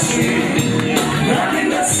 Nothing that's